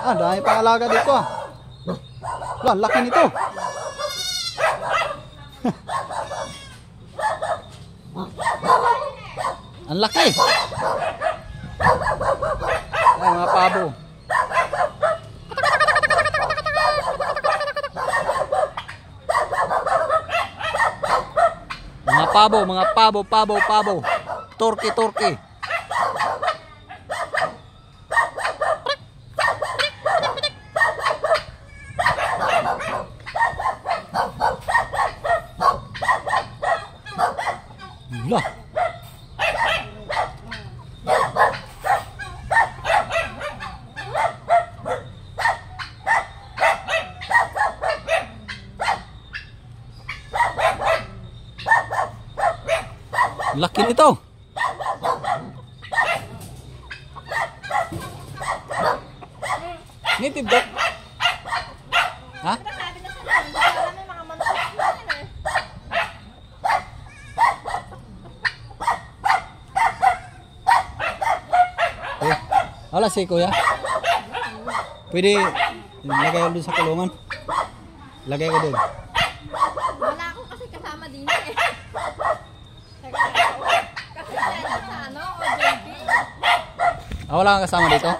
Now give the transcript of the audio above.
Ah, dahil pang alaga dito ah. Wala, laki nito. Ang laki. Ay, mga pabo. Mga pabo, mga pabo, pabo, pabo. Turkey, turkey. Lah. Laki nito. Native dog. Ha? Wala si kuya. Pwede lagay ko dun sa kulungan. Lagay ko dun. Wala ako kasi kasama din eh. Kasi yan sa ano, o. Ah, wala kang kasama dito?